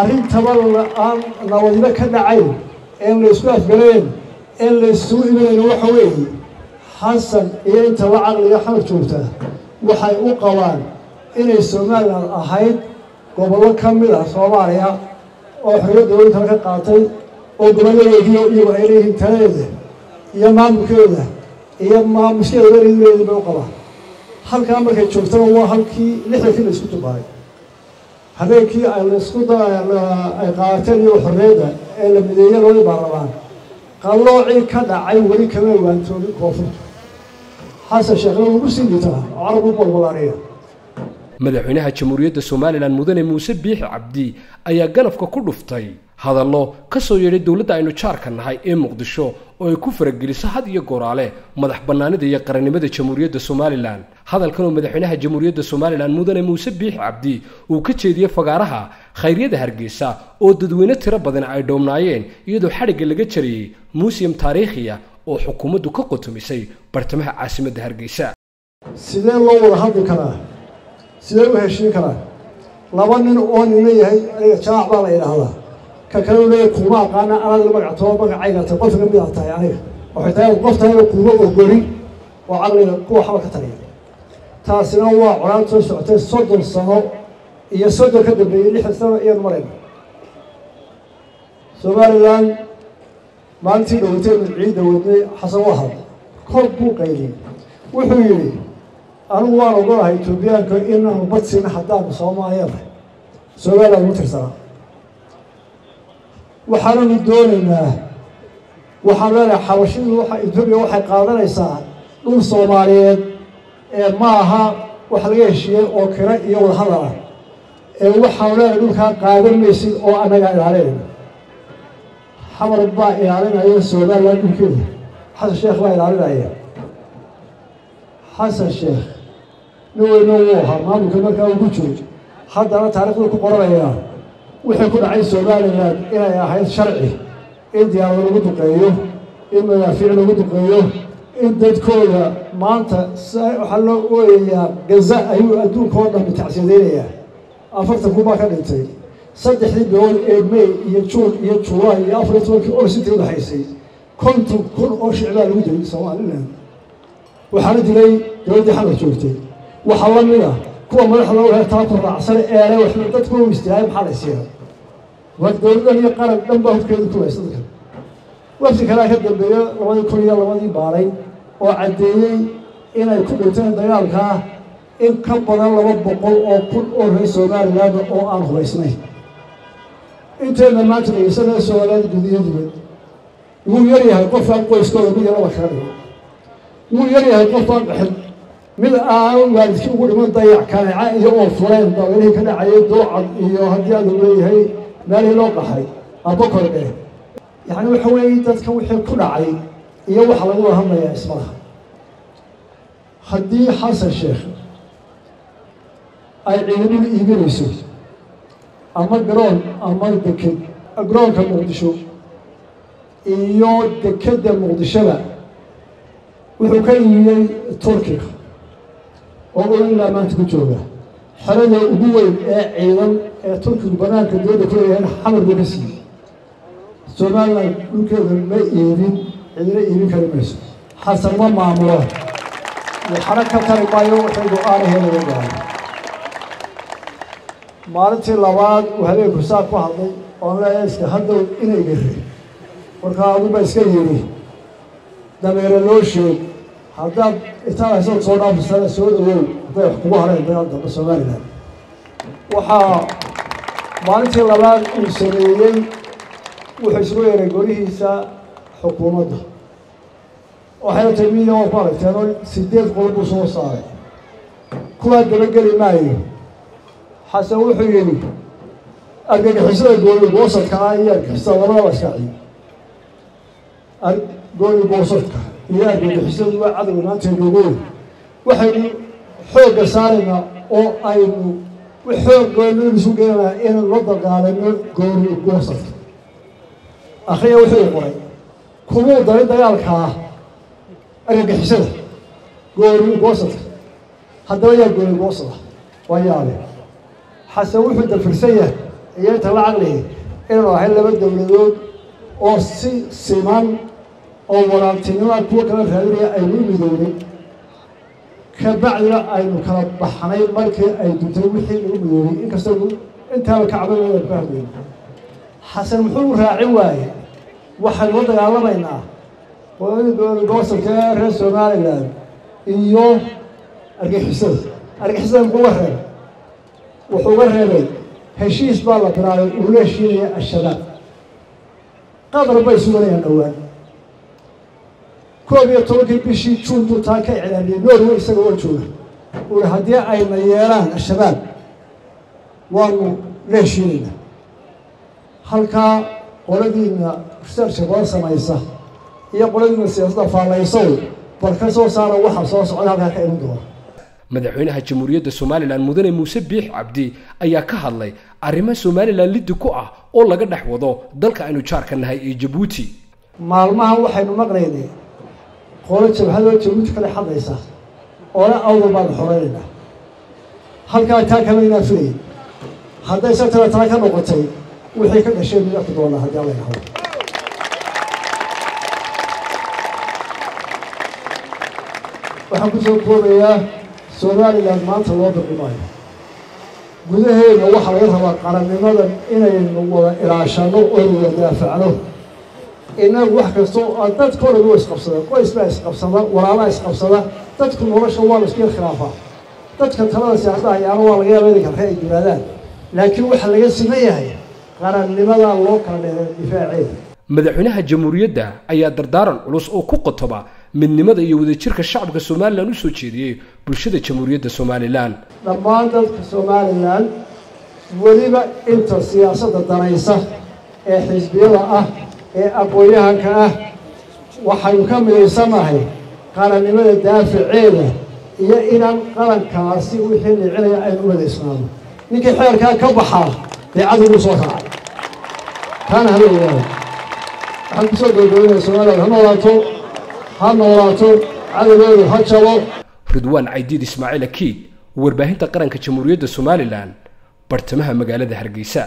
arrintaba aan nabadilo ka dhacayn een la isku afgaleen een la isugu imanayno waxa weeye xasan iyo inta la caqliga xamar joogtaa waxay u qabaan inay somalilan ahayd gobollo ka mid ah soomaaliya oo xorriyadda dowladkala ka qaatay oo gobolladeediio iyagu ay leeyihiin taladeeda iyo maamulkeeda iyo maamuskeeda weligeeda bay u qabaan. Halkaa markay joogtaba waa halkii lixdankii la isku dubaaray habeenkii ay la isku ay qaateen iyo xorriyadda ee la mideeyey labadii baarlamaan qalloocii ka dhacay weli kama waantoobin koonfurta xasan sheekhle ugu sii dhitaa oo carab u balbalaariya madaxweynaha jamhuuriyadda somalilan mudane muuse biixi cabdi ayaa ganafka ku dhuftay. Hadallo ka soo yeedhay dowladda aynu jaarka nahay ee muqdisho oo ay ku farageliso had iyo goraale madax bannaanida iyo qarannimada jamhuuriyadda somalilan hadalkan oo madaxweynaha jamhuuriyadda somalilan mudane muuse biixi cabdi uu ka jeediyey fagaaraha khayryada hargeysa oo dadweyne tiro badan ay dhowmnaayeen iyadoo xadhigga laga jariyey muusiyam taariikhiya oo xukuumaddu ka qotomisay bartamaha caasimadda hargeysa. Sidee loo wada hadli karaa sidee u heshiin karaa laba nin oo nina yahay aniga jaac baa la idhaahdaa ka kale u leeyahy kuuma aqaana anaad magactoo magacayga ta qof ka mid a tahay aniga. Waxay tahay qof tahay kuuma ogolin oo caqliga kuwa waxba ka taliya. Taasina waa colaad soo socotay soddon sano iyo soddon ka dambeeyey lixdan sano iyanu marayna somalilan maalintii dhowataynu ciidda wadnay xasan waa hadla kor buu qayliyey. Wuxuu yidhi anigu waan ogolahay etoobiyaanka inaanu badsiina haddaanu soomaaliyada somalilan ugu tirsanaa waxaananu doonaynaa waxaan leenahay xabashidu waa etoobiya waxay qaadanaysaa dhul soomaaliyeed ee ma aha wax laga heshiiyey oo kira iyo wadahadal ah ee waxaanu leenahay dhulkaa qaadan maysid oo annagaa ilaalinayna xamar baa ilaalinaya somalilan dhulkeeda. Xasan sheekh baa ilaalinaya. Xasan sheekh nin weyno wuu ahaa maamulka markaa uu ku joogo haddana taarikhdu ku qoranayaa wixii ku dhacay somalilan inay ahayd sharci in diyaarado lagu duqeeyo in madaafiic lagu duqeeyo in dadkooda maanta waxaa loo ooyayaa gaza ayuu adduunka oo dhan tacsiyadeynayaa afartan kun baa ka dhintay saddexdii bilood ee may iyo juun iyo julaay iyo afar iyo tobankii orsintii udhexaysay konton kun oo shicbaa lagu dilay somalilan waxaana dilay dowladdii xamar joogtay waxaa la mid ah kuwa madaxda u heertaa ku raacsan eele waxba dadku u istilaay maxaa la isiiya war dowladdan iyo qaran dhan baa hubkeeda ku haysta dadka wafdi kalea ka dambeeyo labadii kun iyo labadii baalay oo caddeeyey inay ku dhinteen dagaalkaa in ka badan laba boqol oo kun oo reer somaliland oo aan hubaysnayn inteedna maanta dhegeysanaya somaliland gudiyo dibad wuu yar yahay qofkaan qoyskooda mid yaraba kaga dhigo. Wuu yar yahay qofaan qaxin mid aan waalidkii ugu dhiman dayac kaneeca iyo oo fureen daweynihii ka dhacayay doocad iyo haddii aadu leeyahay meelihii loo qaxay aba kordhe yacni waxa weeye dadka wixii ku dhacay iyo waxa lagu wada hadlayaa ismalaha haddii xasan sheekh ay ciidamadu iibinayso ama garoon ama deked garoonka muqdisho iyo dekedda muqdishoba wuxuu ka iibiyey turkiga oo u ilaa maanta ku jooga. Xerada ugu weyn ee ciidan ee turkigu banaanka dowladda ku leeyahay xamar buu ka siiyey somalilan dhulkeeda ma iibin cidina iibin kari mayso. Xasan ma maamulo. Waxana ka tari maayo waxay go'aanaheeda laga gaaro maalintii labaad uu habeenku saa ku hadlay oon leeyahay iska haddow inay gari. Markaa aduba iska yidhi dameere loo sheeg haddaad itaalaysad soo dhaafisana soo dhawow hadday wax kugu hareen dagaal dambe somalilan waxaa maalintii labaad uu sameeyey wuxuu isugu yeeray golihiisa xukuumadda. Waxayna tahay miidiya waa ku aragteen oo sideed qol buu soo saaray. Kuwaa dabageli maayo? Xasan wuxuu yidhi argagixisada gooni goosadkaa iyo argagixisada labadaba iskaaciyo gooni goosadka iyo argagixisadu waa cadowga maanteenu weyn. Waxaynu xoogga saaraynaa oo aynu xooggoonu isu geenaa inaynu la dagaalano gooni goosadka akriya wuxuu qoray kumuu daray dagaalkaa argagixisada gooni goosadka haddaba yaa gooni goosada waa yaabe xasan wuxuu dafirsan yahay iyo inta la caqlihi inaanu ahay laba dowladood oo si siman oo walaaltinimoa kuwa kala raadinaya aynu u midoobay ka bacdina aynu kala baxnay markii ay duntay wixii lagu midoobay inkastoo intaaba kacbada aynu ka hadlayno xasan muxuu raacin waaye? Waxaynu la dagaalamaynaa. Gobolka reer somalilan iyo argixisada argixisada muxuu uga reebay? Wuxuu uga reebay. Heshiis baa la bilaabay uu heshiinaya al-shabaab. Qadar bay suganayaan dhowaan koob iyo tobankii bishii juun buu taa ka iclaamiyey norway isaga oo jooga. Uui haddii ayna yeelaan al-shabaab waanu la heshiinaynaa. Halkaa qoladiina researchka koola samaysa iyo qoladiina siyaasadda faallaysow bal ka soo saara waxa soo socda halkaa ka iman doona. Madaxweynaha jamhuuriyadda somalilan mudane muuse biix cabdi ayaa ka hadlay arrimo somalilan liddi ku ah oo laga dhex wado dalka aynu jaarka nahay ee jabuuti. Maalmahan waxaynu maqlaynay qolo jabhadoo jabuuti kale hadlaysa oole awdal baanu xoreynaynaa halkaa taa kama inaa filayn hadday satara taa ka noqotay wixii ka dhasheen mid arki doonaa? Haddii alla yidhahdo waxaan ku soo koobayaa somalilan maanta loo biqi maayo. Gudaheena waxaa laga rabaa qarannimadan inaynu wada ilaashano oynu wada daafacno inagu wax kasta oo dadka o dhan wa isqabsada qoys baa isqabsada walaalaa isqabsada dadku nolosha waa la isku yar khilaafaa dadka talada siyaasadda hayaano waa laga yaaba inay karre ay yimaadaan laakiin waxaa laga siman yahay qarannimadaa loo kala dheeray difaaceeda madaxweynaha jamhuuriyadda ayaa dardaaran culus oo ku qotoba midnimada iyo wadajirka shacabka somalilan u soo jeediyey bulshada jamhuuriyadda somalilan dhammaan dadka somalilan weliba inta siyaasadda danaysa ee xisbiyada ah ee aqoon-yahanka ah waxaynu ka midaysanahay qarannimada daaficeeda iyo inaan qarankaasi wixii dhicinaya aynu u madaysnaano ninkii xeerkaa ka baxaa deecaduguu soo raacay. Kaana hala ogaado waxaan ku soo gabagabaynaya somalilan ha noolaato ha noolaato cadowgeedu ha jabo. Ridwaan caydiid ismaaciil akiid warbaahinta qaranka jamhuuriyadda somalilan bartamaha magaalada hargeysa